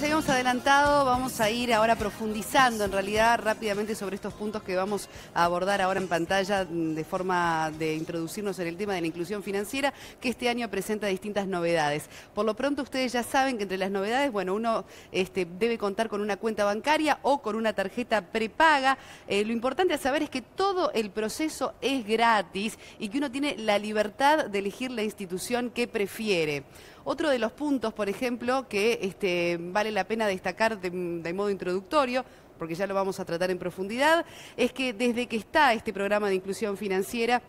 les adelantado, vamos a ir ahora profundizando en realidad rápidamente sobre estos puntos que vamos a abordar ahora en pantalla de forma de introducirnos en el tema de la inclusión financiera, que este año presenta distintas novedades. Por lo pronto ustedes ya saben que entre las novedades, bueno, uno este, debe contar con una cuenta bancaria o con una tarjeta prepaga. Eh, lo importante a saber es que todo el proceso es gratis y que uno tiene la libertad de elegir la institución que prefiere. Otro de los puntos, por ejemplo, que este, vale la pena destacar de, de modo introductorio, porque ya lo vamos a tratar en profundidad, es que desde que está este programa de inclusión financiera,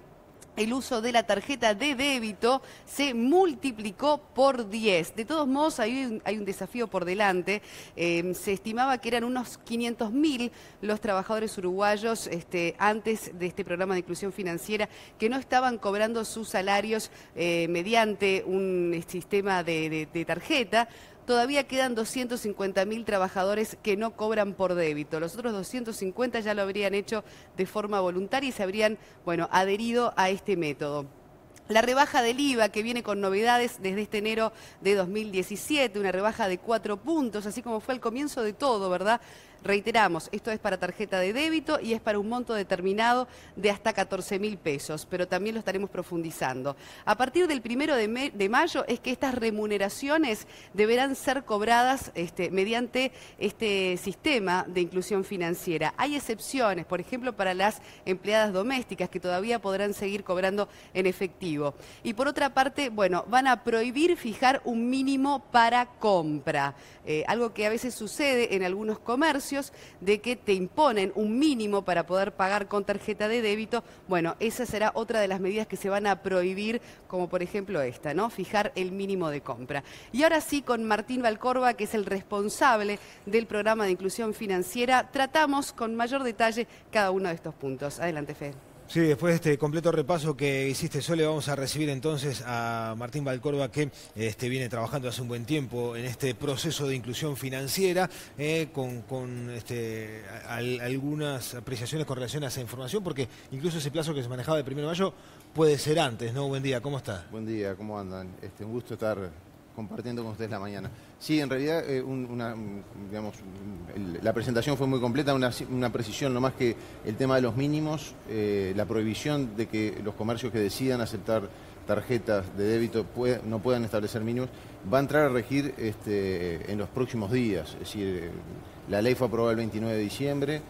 el uso de la tarjeta de débito se multiplicó por 10. De todos modos, hay un, desafío por delante. Eh, se estimaba que eran unos 500.000 los trabajadores uruguayos este, antes de este programa de inclusión financiera que no estaban cobrando sus salarios eh, mediante un eh, sistema de tarjeta todavía quedan 250.000 trabajadores que no cobran por débito. Los otros 250 ya lo habrían hecho de forma voluntaria y se habrían, bueno, adherido a este método. La rebaja del IVA que viene con novedades desde este enero de 2017, una rebaja de cuatro puntos, así como fue el comienzo de todo, ¿verdad? Reiteramos, esto es para tarjeta de débito y es para un monto determinado de hasta 14 mil pesos, pero también lo estaremos profundizando. A partir del primero de, mayo es que estas remuneraciones deberán ser cobradas este, mediante este sistema de inclusión financiera. Hay excepciones, por ejemplo, para las empleadas domésticas que todavía podrán seguir cobrando en efectivo. Y por otra parte, bueno, van a prohibir fijar un mínimo para compra, eh, algo que a veces sucede en algunos comercios de que te imponen un mínimo para poder pagar con tarjeta de débito. Bueno, esa será otra de las medidas que se van a prohibir, como por ejemplo esta, ¿no? Fijar el mínimo de compra. Y ahora sí, con Martín Valcorba, que es el responsable del programa de inclusión financiera, tratamos con mayor detalle cada uno de estos puntos. Adelante, Fe. Sí, después de este completo repaso que hiciste, Sole, vamos a recibir entonces a Martín Valcorba, que este, viene trabajando hace un buen tiempo en este proceso de inclusión financiera, eh, con, con este, al, algunas apreciaciones con relación a esa información, porque incluso ese plazo que se manejaba el 1 de mayo puede ser antes, ¿no? Buen día, ¿cómo está? Buen día, ¿cómo andan? Este, un gusto estar compartiendo con ustedes la mañana. Sí, en realidad eh, un, una, digamos, la presentación fue muy completa, una, una, precisión, no más que el tema de los mínimos, eh, la prohibición de que los comercios que decidan aceptar tarjetas de débito no puedan establecer mínimos, va a entrar a regir este, en los próximos días. Es decir, eh, la ley fue aprobada el 29 de diciembre,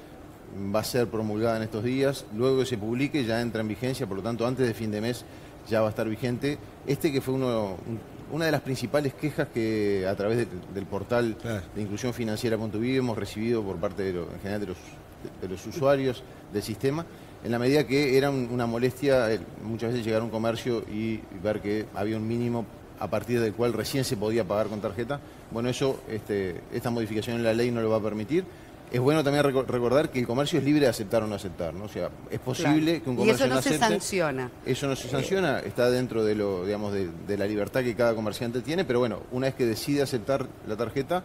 va a ser promulgada en estos días, luego que se publique ya entra en vigencia, por lo tanto antes de fin de mes ya va a estar vigente. Este que fue uno, una de las principales quejas que a través de, del portal claro. de inclusión financiera.vive hemos recibido por parte de lo, en general de los, de, de los, usuarios del sistema, en la medida que era un, una molestia muchas veces llegar a un comercio y ver que había un mínimo a partir del cual recién se podía pagar con tarjeta. Bueno, eso, este, esta modificación en la ley no lo va a permitir es bueno también recordar que el comercio es libre de aceptar o no aceptar, ¿no? O sea, es posible claro. que un comercio y eso no, no acepte, se sanciona. Eso no se sanciona, está dentro de lo, digamos, de, de, la libertad que cada comerciante tiene, pero bueno, una vez que decide aceptar la tarjeta,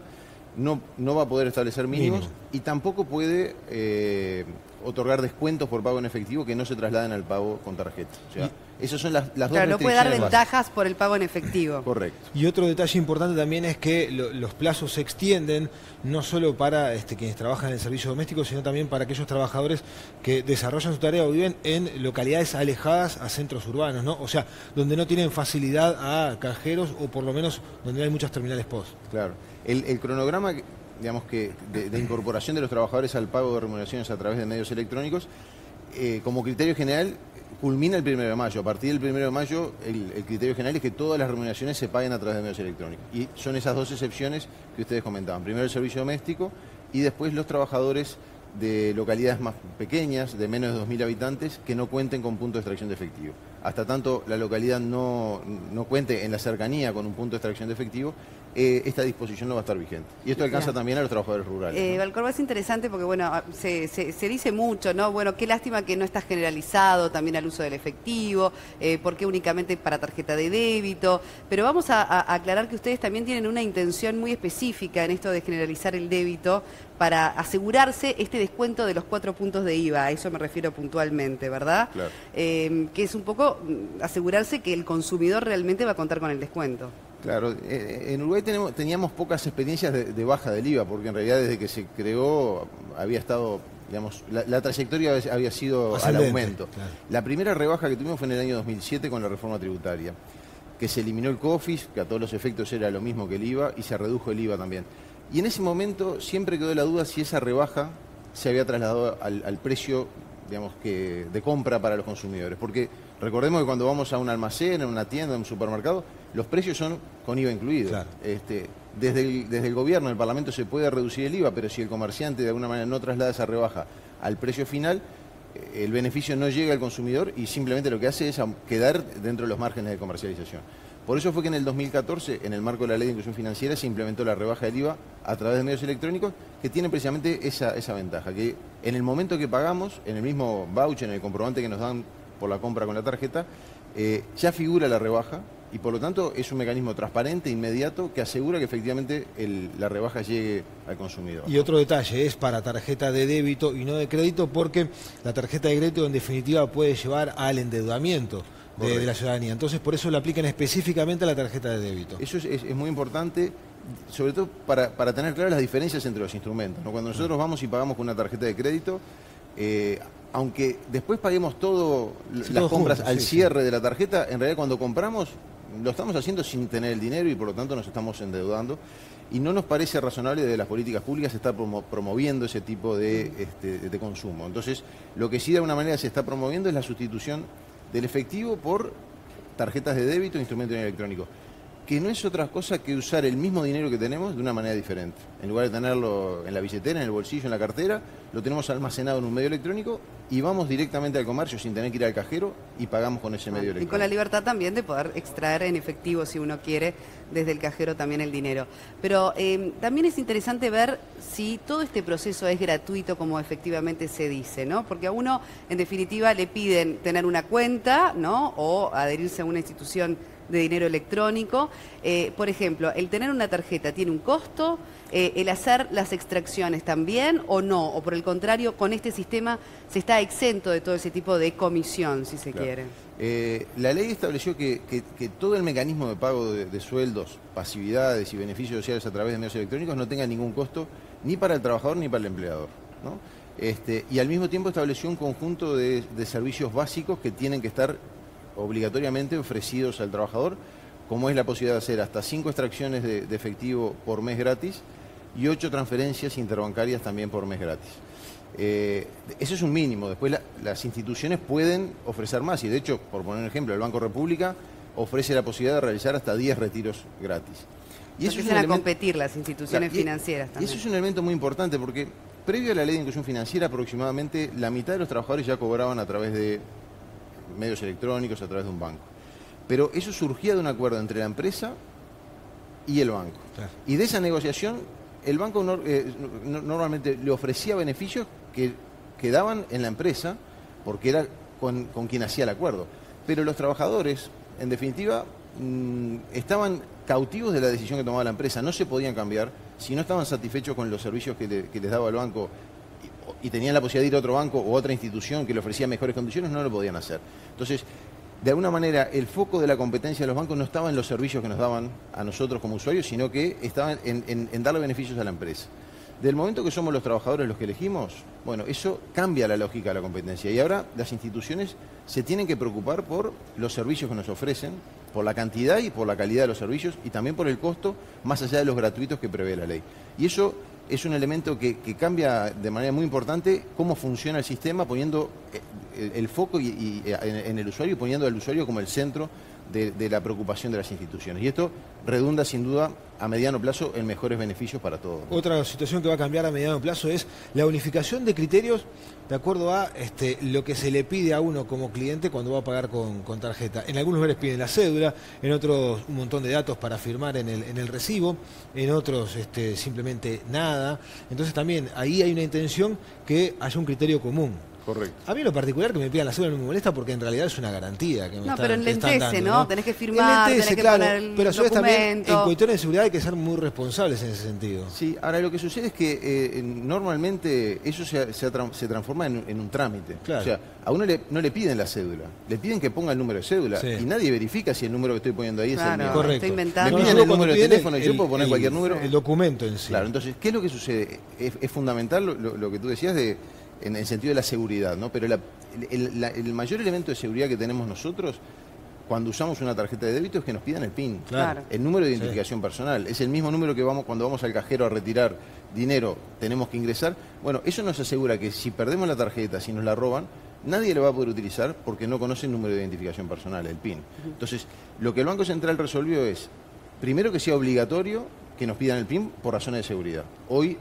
no, no va a poder establecer mínimos Mínimo. y tampoco puede eh, otorgar descuentos por pago en efectivo que no se trasladen al pago con tarjeta. O sea, y, esas son las, las claro, dos no puede dar ventajas por el pago en efectivo. Correcto. Y otro detalle importante también es que lo, los plazos se extienden no solo para este, quienes trabajan en el servicio doméstico, sino también para aquellos trabajadores que desarrollan su tarea o viven en localidades alejadas a centros urbanos, ¿no? O sea, donde no tienen facilidad a cajeros o por lo menos donde hay muchas terminales post. Claro. El, cronograma digamos que de, incorporación de los trabajadores al pago de remuneraciones a través de medios electrónicos, eh, como criterio general culmina el primero de mayo. A partir del primero de mayo, el, el, criterio general es que todas las remuneraciones se paguen a través de medios electrónicos. Y son esas dos excepciones que ustedes comentaban. Primero el servicio doméstico y después los trabajadores de localidades más pequeñas, de menos de 2.000 habitantes, que no cuenten con punto de extracción de efectivo. Hasta tanto la localidad no, no cuente en la cercanía con un punto de extracción de efectivo, eh, esta disposición no va a estar vigente. Y esto alcanza también a los trabajadores rurales. Eh, ¿no? Valcorba es interesante porque, bueno, se, se, se, dice mucho, ¿no? Bueno, qué lástima que no está generalizado también al uso del efectivo, eh, porque únicamente para tarjeta de débito, pero vamos a, a, aclarar que ustedes también tienen una intención muy específica en esto de generalizar el débito para asegurarse este descuento de los cuatro puntos de IVA, a eso me refiero puntualmente, ¿verdad? Claro. Eh, que es un poco mm, asegurarse que el consumidor realmente va a contar con el descuento. Claro, eh, en Uruguay tenemos, teníamos pocas experiencias de, baja del IVA, porque en realidad desde que se creó había estado, digamos, la, trayectoria había sido al aumento. La primera rebaja que tuvimos fue en el año 2007 con la reforma tributaria, que se eliminó el COFIS, que a todos los efectos era lo mismo que el IVA, y se redujo el IVA también. Y en ese momento siempre quedó la duda si esa rebaja se había trasladado al, precio digamos, que, de compra para los consumidores. Porque recordemos que cuando vamos a un almacén, a una tienda, a un supermercado, los precios son con IVA incluido. Este, desde, el, desde el gobierno, el Parlamento se puede reducir el IVA, pero si el comerciante de alguna manera no traslada esa rebaja al precio final, eh, el beneficio no llega al consumidor y simplemente lo que hace es quedar dentro de los márgenes de comercialización. Por eso fue que en el 2014, en el marco de la Ley de Inclusión Financiera, se implementó la rebaja del IVA a través de medios electrónicos que tienen precisamente esa, ventaja, que en el momento que pagamos, en el mismo voucher, en el comprobante que nos dan por la compra con la tarjeta, eh, ya figura la rebaja y por lo tanto es un mecanismo transparente, inmediato, que asegura que efectivamente la rebaja llegue al consumidor. Y otro detalle, es para tarjeta de débito y no de crédito porque la tarjeta de crédito en definitiva puede llevar al endeudamiento de, la ciudadanía. Entonces, por eso lo aplican específicamente a la tarjeta de débito. Eso es, muy importante, sobre todo para, tener claras las diferencias entre los instrumentos. Cuando nosotros vamos y pagamos con una tarjeta de crédito, eh, aunque después paguemos todo las compras al cierre de la tarjeta, en realidad cuando compramos lo estamos haciendo sin tener el dinero y por lo tanto nos estamos endeudando. Y no nos parece razonable de las políticas públicas estar promoviendo ese tipo este, de, consumo. Entonces, lo que sí de alguna manera se está promoviendo es la sustitución del efectivo por tarjetas de débito e instrumentos electrónicos, que no es otra cosa que usar el mismo dinero que tenemos de una manera diferente. En lugar de tenerlo en la billetera, en el bolsillo, en la cartera, lo tenemos almacenado en un medio electrónico y vamos directamente al comercio sin tener que ir al cajero y pagamos con ese medio electrónico. Y con la libertad también de poder extraer en efectivo, si uno quiere, desde el cajero también el dinero. Pero eh, también es interesante ver si todo este proceso es gratuito como efectivamente se dice, ¿no? Porque a uno, en definitiva, le piden tener una cuenta, ¿no? O adherirse a una institución de dinero electrónico. Eh, por ejemplo, el tener una tarjeta tiene un costo, eh, el hacer las extracciones también o no, o por el contrario, con este sistema se está exento de todo ese tipo de comisión, si se quiere. Eh, la ley estableció que, todo el mecanismo de pago de, sueldos, pasividades y beneficios sociales a través de medios electrónicos no tenga ningún costo ni para el trabajador ni para el empleador. Este, y al mismo tiempo estableció un conjunto de servicios básicos que tienen que estar obligatoriamente ofrecidos al trabajador, como es la posibilidad de hacer hasta cinco extracciones de, efectivo por mes gratis y ocho transferencias interbancarias también por mes gratis. Eh, eso es un mínimo. Después las instituciones pueden ofrecer más y de hecho, por poner un ejemplo, el Banco República ofrece la posibilidad de realizar hasta 10 retiros gratis. Y eso es a competir las instituciones financieras también. Y eso es un elemento muy importante porque previo a la ley de inclusión financiera aproximadamente la mitad de los trabajadores ya cobraban a través de medios electrónicos, a través de un banco. Pero eso surgía de un acuerdo entre la empresa y el banco. Y de esa negociación, el banco eh, normalmente le ofrecía beneficios que quedaban en la empresa, porque era con, quien hacía el acuerdo. Pero los trabajadores, en definitiva, mm, estaban cautivos de la decisión que tomaba la empresa, no se podían cambiar si no estaban satisfechos con los servicios que les daba el banco y tenían la posibilidad de ir a otro banco o otra institución que le ofrecía mejores condiciones, no lo podían hacer. Entonces, de alguna manera, el foco de la competencia de los bancos no estaba en los servicios que nos daban a nosotros como usuarios, sino que estaba en, darle beneficios a la empresa. Del momento que somos los trabajadores los que elegimos, bueno, eso cambia la lógica de la competencia. Y ahora las instituciones se tienen que preocupar por los servicios que nos ofrecen, por la cantidad y por la calidad de los servicios y también por el costo, más allá de los gratuitos que prevé la ley. Y eso es un elemento que, cambia de manera muy importante cómo funciona el sistema, poniendo eh, el, foco y, en, el usuario y poniendo al usuario como el centro de, la preocupación de las instituciones. Y esto redunda sin duda a mediano plazo en mejores beneficios para todos. Otra situación que va a cambiar a mediano plazo es la unificación de criterios de acuerdo a este, lo que se le pide a uno como cliente cuando va a pagar con, tarjeta. En algunos lugares piden la cédula, en otros un montón de datos para firmar en el, en el recibo, en otros este, simplemente nada. Entonces también ahí hay una intención que haya un criterio común. Correcto. A mí lo particular que me pidan la cédula no me molesta porque en realidad es una garantía que me No, están- pero en que están lentece, dando, ¿no? Tenés que firmar, Enlentece, tenés que claro, poner el pero a su vez también en cuestiones de seguridad hay que ser muy responsables en ese sentido. Sí, ahora lo que sucede es que eh, normalmente eso se, se, se transforma en, en un trámite. Claro. O sea, a uno le- no le piden la cédula, le piden que ponga el número de cédula Sí. y nadie verifica si el número que estoy poniendo ahí es el mío. Correcto. está Le inventando. piden yo el número de teléfono y yo puedo poner el- cualquier número. El documento en sí. Claro, entonces, ¿qué es lo que sucede? Es, es fundamental lo, lo- lo que tú decías de, en el sentido de la seguridad, ¿no? Pero la- el, la- el mayor elemento de seguridad que tenemos nosotros cuando usamos una tarjeta de débito es que nos pidan el PIN. Claro. El número de identificación personal. Es el mismo número que vamos cuando vamos al cajero a retirar dinero, tenemos que ingresar. Bueno, eso nos asegura que si perdemos la tarjeta, si nos la roban, nadie la va a poder utilizar porque no conoce el número de identificación personal, el PIN. Entonces, lo que el Banco Central resolvió es, primero que sea obligatorio que nos pidan el PIN por razones de seguridad. Hoy,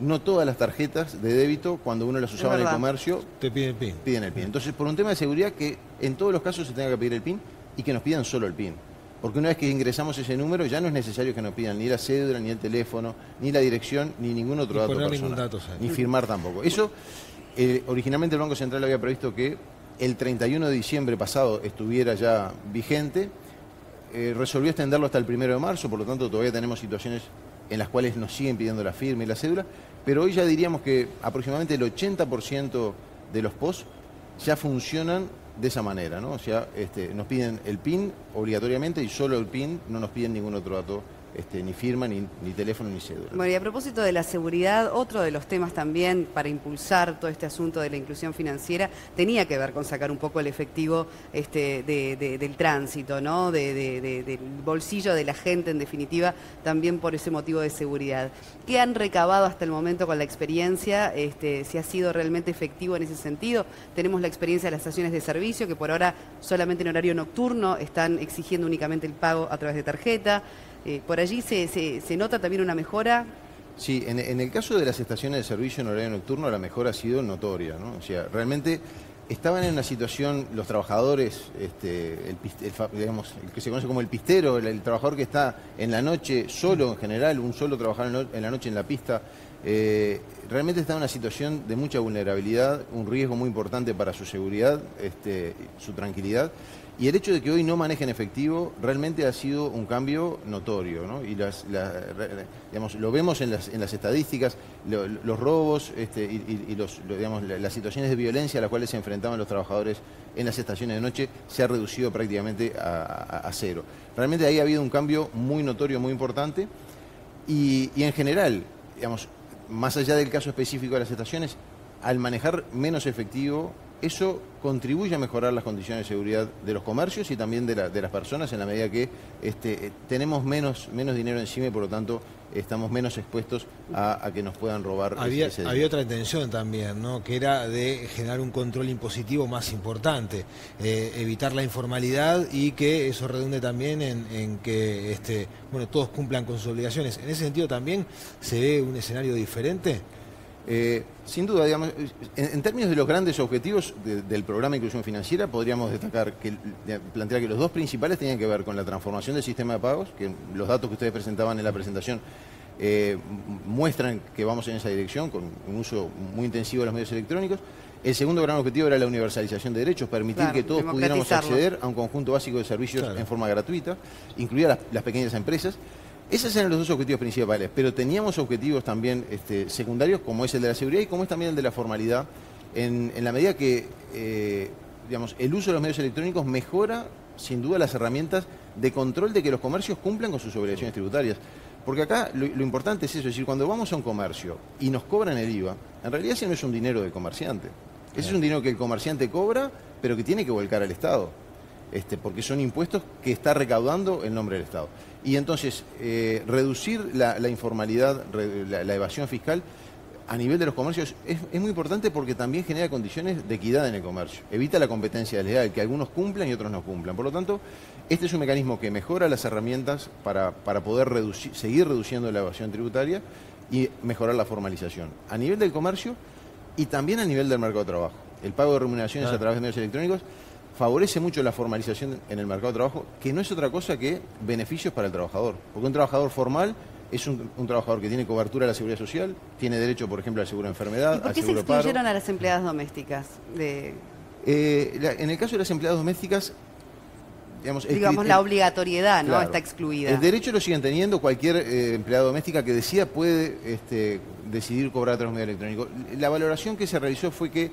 no todas las tarjetas de débito, cuando uno las usaba en el comercio, Te piden el PIN. piden el PIN. Entonces, por un tema de seguridad, que en todos los casos se tenga que pedir el PIN y que nos pidan solo el PIN. Porque una vez que ingresamos ese número, ya no es necesario que nos pidan ni la cédula, ni el teléfono, ni la dirección, ni ningún otro Ni dato poner personal. ningún dato. Ni firmar tampoco. Eso, eh, originalmente el Banco Central había previsto que el 31 de diciembre pasado estuviera ya vigente. Eh, resolvió extenderlo hasta el 1 de marzo, por lo tanto todavía tenemos situaciones en las cuales nos siguen pidiendo la firma y la cédula, pero hoy ya diríamos que aproximadamente el 80% de los POS ya funcionan de esa manera, ¿no? O sea, este, nos piden el PIN obligatoriamente y solo el PIN, no nos piden ningún otro dato, este, ni firma, ni, teléfono, ni cédula. Bueno, y a propósito de la seguridad, otro de los temas también para impulsar todo este asunto de la inclusión financiera tenía que ver con sacar un poco el efectivo este, de- de- del tránsito, ¿no? De- de- de- del bolsillo de la gente, en definitiva, también por ese motivo de seguridad. ¿Qué han recabado hasta el momento con la experiencia? Este, si ha sido realmente efectivo en ese sentido. Tenemos la experiencia de las estaciones de servicio, que por ahora solamente en horario nocturno están exigiendo únicamente el pago a través de tarjeta. Eh, por allí se, se- nota también una mejora. Sí, en, el caso de las estaciones de servicio en horario nocturno, la mejora ha sido notoria, ¿no? O sea, realmente estaban en una situación, los trabajadores, este, el, digamos, el que se conoce como el pistero, el, trabajador que está en la noche solo en general, un solo trabajador en la noche en la pista, eh, realmente está en una situación de mucha vulnerabilidad, un riesgo muy importante para su seguridad, este, su tranquilidad. Y el hecho de que hoy no manejen efectivo realmente ha sido un cambio notorio, ¿no? Y las, lo vemos en las, en las estadísticas, lo- los robos este, y, las situaciones de violencia a las cuales se enfrentaban los trabajadores en las estaciones de noche se ha reducido prácticamente a cero. Realmente ahí ha habido un cambio muy notorio, muy importante. Y, y en general, digamos, más allá del caso específico de las estaciones, al manejar menos efectivo, eso contribuye a mejorar las condiciones de seguridad de los comercios y también de, la- de las personas en la medida que este, eh, tenemos menos, menos dinero encima y por lo tanto estamos menos expuestos a, a que nos puedan robar Había, ese había otra intención también, ¿no? que era de generar un control impositivo más importante, eh, evitar la informalidad y que eso redunde también en, en que este, bueno, todos cumplan con sus obligaciones. En ese sentido también se ve un escenario diferente. Eh, sin duda, digamos, en, en términos de los grandes objetivos de- del programa de inclusión financiera, podríamos destacar que de- plantear que los dos principales tenían que ver con la transformación del sistema de pagos, que los datos que ustedes presentaban en la presentación eh, muestran que vamos en esa dirección, con un uso muy intensivo de los medios electrónicos. El segundo gran objetivo era la universalización de derechos, permitir Claro, que todos pudiéramos acceder a un conjunto básico de servicios Claro. en forma gratuita, incluidas las, las pequeñas empresas. Esos eran los dos objetivos principales, pero teníamos objetivos también este, secundarios, como es el de la seguridad y como es también el de la formalidad, en, la medida que eh, digamos, el uso de los medios electrónicos mejora sin duda las herramientas de control de que los comercios cumplan con sus obligaciones tributarias. Porque acá lo, lo importante es eso, es decir, cuando vamos a un comercio y nos cobran el IVA, en realidad ese no es un dinero del comerciante. Ese es un dinero que el comerciante cobra, pero que tiene que volcar al Estado este, porque son impuestos que está recaudando en nombre del Estado. Y entonces, eh, reducir la, la informalidad, re- la, la evasión fiscal a nivel de los comercios es, es muy importante porque también genera condiciones de equidad en el comercio. Evita la competencia desleal, que algunos cumplan y otros no cumplan. Por lo tanto, este es un mecanismo que mejora las herramientas para, para poder reducir- seguir reduciendo la evasión tributaria y mejorar la formalización. A nivel del comercio y también a nivel del mercado de trabajo. El pago de remuneraciones Claro. a través de medios electrónicos favorece mucho la formalización en el mercado de trabajo, que no es otra cosa que beneficios para el trabajador. Porque un trabajador formal es un, trabajador que tiene cobertura a la seguridad social, tiene derecho, por ejemplo, al seguro de enfermedad. ¿Y ¿Por qué se excluyeron a las empleadas domésticas? De... en el caso de las empleadas domésticas, digamos, la obligatoriedad no está excluida. El derecho lo siguen teniendo, cualquier eh, empleada doméstica que decida puede este, decidir cobrar a través de medio electrónico. La valoración que se realizó fue que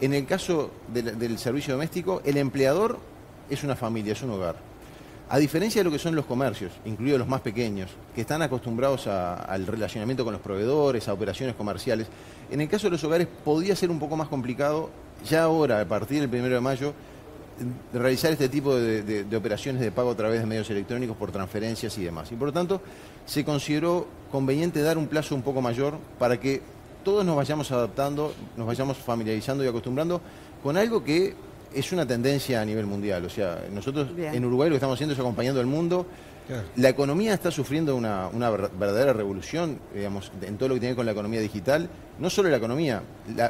en el caso del, servicio doméstico, el empleador es una familia, es un hogar. A diferencia de lo que son los comercios, incluidos los más pequeños, que están acostumbrados al relacionamiento con los proveedores, a operaciones comerciales, en el caso de los hogares podría ser un poco más complicado, ya ahora, a partir del 1 de mayo, realizar este tipo de, operaciones de pago a través de medios electrónicos por transferencias y demás. Y por lo tanto, se consideró conveniente dar un plazo un poco mayor para que todos nos vayamos adaptando, nos vayamos familiarizando y acostumbrando con algo que es una tendencia a nivel mundial. O sea, nosotros en Uruguay lo que estamos haciendo es acompañando al mundo la economía está sufriendo una, verdadera revolución, digamos, en todo lo que tiene que ver con la economía digital. No solo la economía,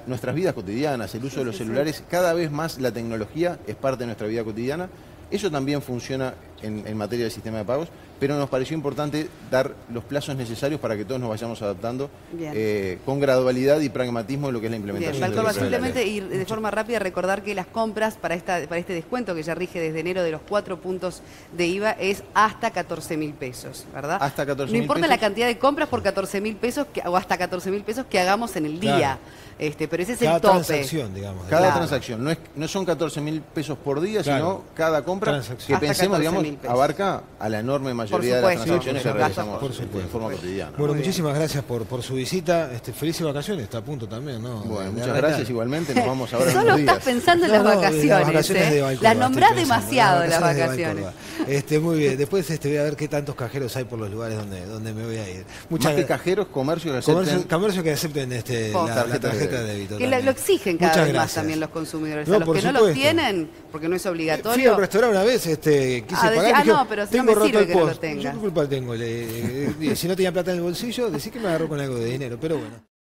nuestras vidas cotidianas, el uso de los celulares, cada vez más la tecnología es parte de nuestra vida cotidiana. Eso también funciona en, materia de sistema de pagos, pero nos pareció importante dar los plazos necesarios para que todos nos vayamos adaptando eh, con gradualidad y pragmatismo en lo que es la implementación. Bien, simplemente y de forma rápida recordar que las compras para, esta, para este descuento que ya rige desde enero de los cuatro puntos de IVA es hasta 14 mil pesos, ¿verdad? Hasta 14 No importa la cantidad de compras por 14 mil pesos o hasta 14 mil pesos que hagamos en el día. Este, pero ese es el tope. Cada transacción, digamos. Cada transacción. No, es, no son 14 mil pesos por día, sino cada compra que pensemos, digamos, abarca a la enorme mayoría de las transacciones que realizamos de forma cotidiana. Bueno, muchísimas gracias por, por su visita. Este, felices vacaciones, está a punto también, ¿no? Bueno, muchas gracias igualmente. Nos vamos ahora Solo estás pensando en las vacaciones. ¿eh? las nombrás demasiado las vacaciones. este, muy bien. Después este, voy a ver qué tantos cajeros hay por los lugares donde, donde me voy a ir. Muchas Más que cajeros, comercios que acepten. Comercio, que acepten este, la, tarjeta, de débito. Que lo exigen cada vez más también los consumidores. a los que no lo tienen, porque no es obligatorio. Fui al restaurante una vez, este, quise pagar. Ah, no, pero si no me sirve que no lo tenga. Yo qué culpa tengo. si no tenía plata en el bolsillo, decía que me agarró con algo de dinero, pero bueno.